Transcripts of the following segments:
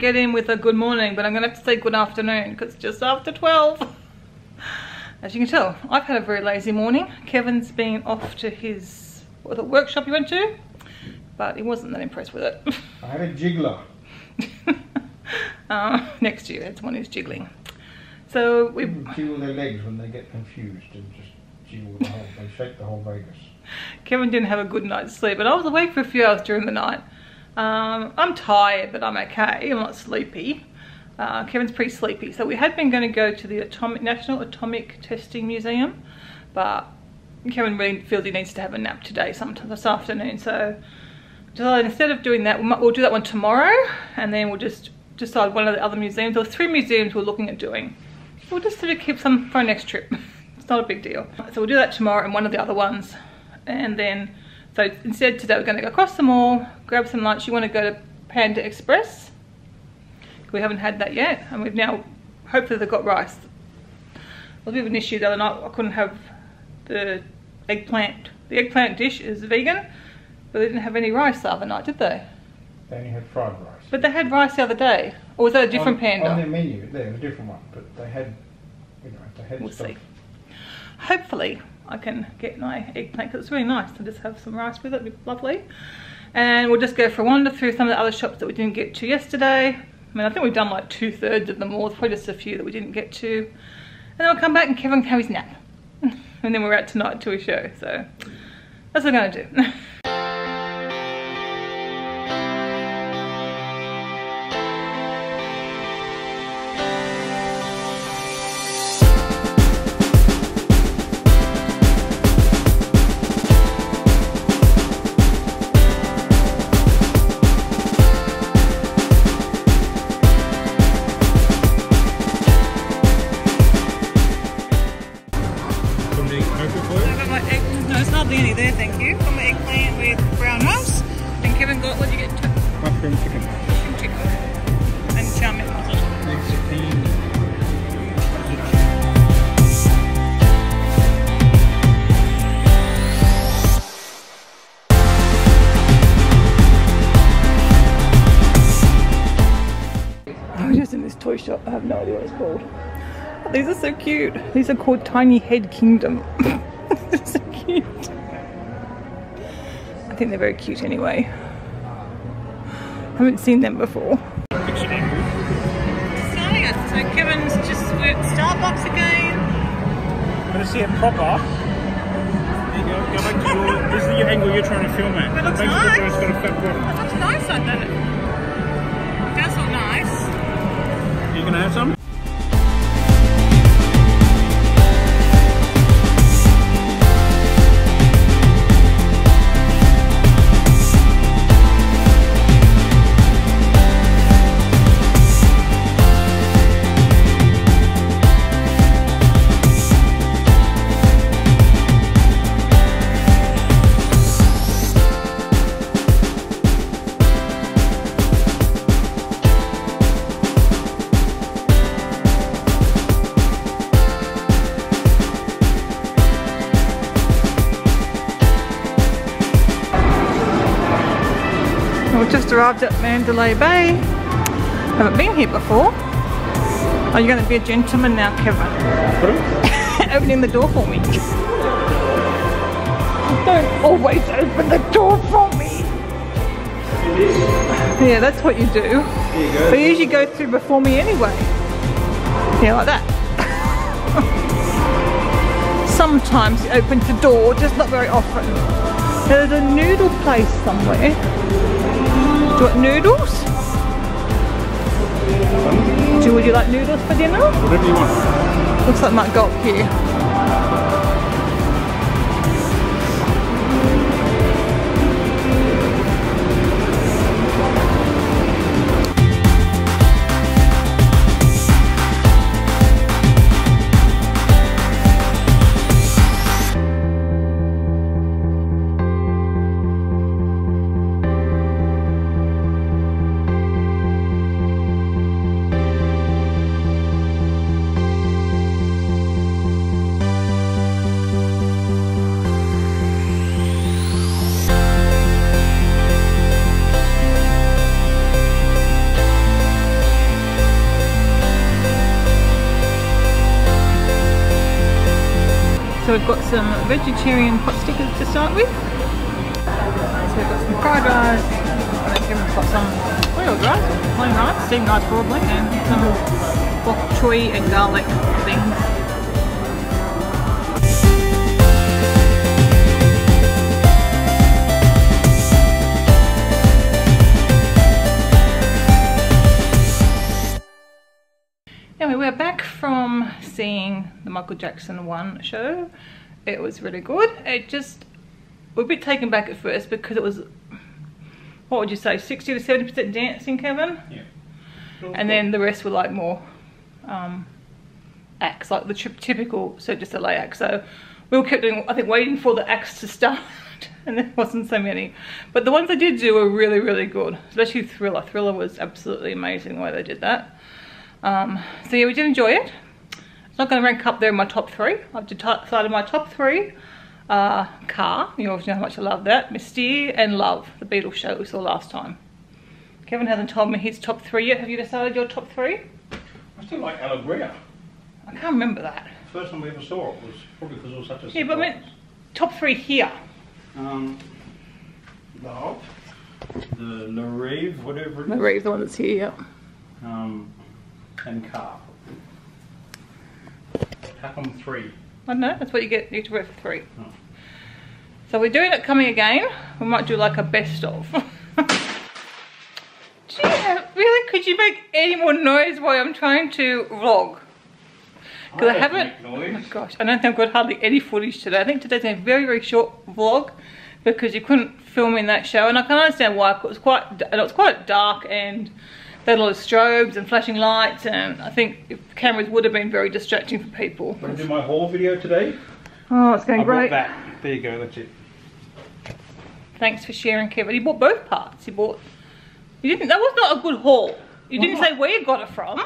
was going to get in with a good morning, but I'm going to have to say good afternoon because it's just after 12. As you can tell, I've had a very lazy morning. Kevin's been off to his what, the workshop he went to, but he wasn't that impressed with it. I had a jiggler. uh, next year, that's one who's jiggling. So we jiggle their legs when they get confused and just jiggle the whole, they shake the whole Vegas. Kevin didn't have a good night's sleep, and I was awake for a few hours during the night. Um, I'm tired, but I'm okay. I'm not sleepy. Uh, Kevin's pretty sleepy. So we had been going to go to the Atomic National Atomic Testing Museum, but Kevin really feels he needs to have a nap today, sometime this afternoon. So instead of doing that, we'll, we'll do that one tomorrow, and then we'll just decide one of the other museums, or three museums we're looking at doing. We'll just sort of keep some for our next trip. it's not a big deal. So we'll do that tomorrow and one of the other ones. And then, so instead today we're gonna go across the mall, grab some lunch. You wanna go to Panda Express? We haven't had that yet. And we've now, hopefully they've got rice. It was a bit of an issue the other night. I couldn't have the eggplant. The eggplant dish is vegan, but they didn't have any rice the other night, did they? They only had fried rice. But they had rice the other day. Or was that a different on, panda? On their menu, there, a different one. But they had, you know, they had We'll stuff. see. Hopefully I can get my eggplant because it's really nice to just have some rice with it. It'd be lovely. And we'll just go for a wander through some of the other shops that we didn't get to yesterday. I mean, I think we've done like two thirds of them all. There's probably just a few that we didn't get to. And then we'll come back and Kevin can have his nap. and then we're out tonight to a show. So that's what I'm going to do. have no idea what it's called. Oh, these are so cute. These are called Tiny Head Kingdom. they're so cute. I think they're very cute anyway. I haven't seen them before. Starting us. So Kevin's just we're at Starbucks again. Want to see it proper? There you go. Go back to your. This is your angle you're trying to film at. That looks Make nice. sure it's got a flat bottom. That looks nice, doesn't it? You gonna have some? Arrived at Mandalay Bay. Haven't been here before. Are you going to be a gentleman now, Kevin? Opening the door for me. Don't always open the door for me. Yeah, that's what you do. You go. But you usually go through before me anyway. Yeah, like that. Sometimes you open the door, just not very often. There's a noodle place somewhere. Do you want noodles? Do would you like noodles for dinner? Whatever you want. Looks like Matt got here. So we've got some vegetarian pot stickers to start with. So we've got some fried rice, Kevin's got some boiled rice, plain rice, steamed rice probably, and some bok choy and garlic things. The Michael Jackson 1 show. It was really good. It just, we're a bit taken back at first because it was, what would you say, 60 to 70% dancing, Kevin? Yeah. And then the rest were like more um, acts, like the typical Cirque du Soleil act. So we all kept doing, I think, waiting for the acts to start. And there wasn't so many. But the ones I did do were really, really good. Especially Thriller. Thriller was absolutely amazing the way they did that. Um, so yeah, we did enjoy it. It's not going to rank up there in my top three. I've decided my top three uh, KÀ, you obviously know how much I love that, Mystere and Love, the Beatles show we saw last time. Kevin hasn't told me his top three yet. Have you decided your top three? I still like Alegria. I can't remember that. First time we ever saw it was probably because it was such a Yeah, but I meant top three here. Um, Love, the Le whatever it is, Marie's the one that's here, yeah. um, and KÀ. How come three? I don't know, that's what you get, you get to vote for three. Oh. So we're doing it coming again. We might do like a best of. do really, could you make any more noise while I'm trying to vlog? Because I, don't haven't, make oh my gosh, I don't think I've got hardly any footage today. I think today's a very, very short vlog because you couldn't film in that show. And I can understand why it was quite, it was quite dark and they had a lot of strobes and flashing lights and I think cameras would have been very distracting for people. Want to do my haul video today? Oh, it's going I bought great. that. There you go, that's it. Thanks for sharing, Kevin. He bought both parts. He bought. You didn't. That was not a good haul. You didn't say where you got it from.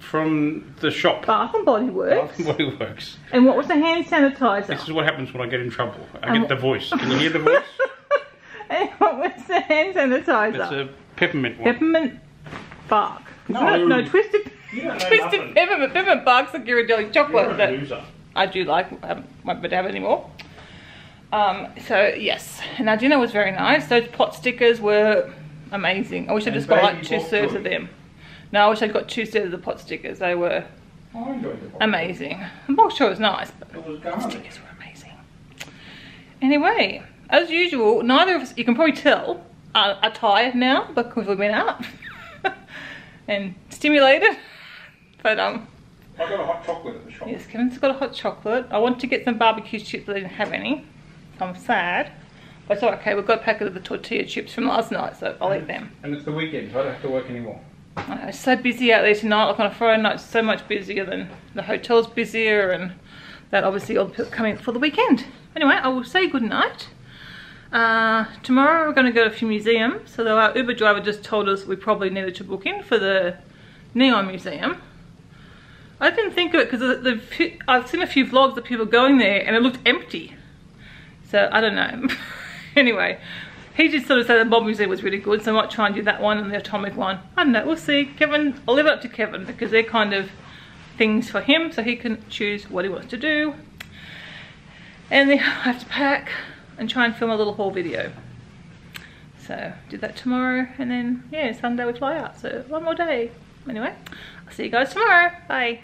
From the shop. Bath and Body Works. Bath and Body Works. And what was the hand sanitizer? This is what happens when I get in trouble. I Um, get the voice. Can you hear the voice? and what was the hand sanitizer? It's a peppermint one. peppermint bark. No. no, no, twisted. You don't know Twisted peppermint. Peppermint bark's a Ghirardelli chocolate. You're a that loser. I do like. I won't be to have anymore. Um, so yes, and our dinner was very nice. Those pot stickers were amazing. I wish I just got like two bok serves of them. No, I wish I'd got two serves of the pot stickers. They were the amazing. The bok choy was nice, but was the stickers were amazing. Anyway, as usual, neither of us, you can probably tell, are, are tired now because we've been out and stimulated. But um, I got a hot chocolate at the shop. yes, Kevin's got a hot chocolate. I want to get some barbecue chips, but they didn't have any. I'm sad. But it's all okay, we've got a packet of the tortilla chips from last night, so I'll eat them. And it's the weekend, so I don't have to work anymore. I know, it's so busy out there tonight, like on a Friday night, so much busier than the hotel's busier and that obviously all coming for the weekend. Anyway, I will say good night. Uh, tomorrow we're going to go to a few museums. So our Uber driver just told us we probably needed to book in for the Neon Museum. I didn't think of it because I've seen a few vlogs of people going there and it looked empty. So I don't know. anyway, he just sort of said the Mob Museum was really good, so I might try and do that one and the Atomic one. I don't know, we'll see. Kevin, I'll leave it up to Kevin because they're kind of things for him so he can choose what he wants to do. And then I have to pack and try and film a little haul video. So do that tomorrow and then yeah, Sunday we fly out. So one more day. Anyway, I'll see you guys tomorrow. Bye.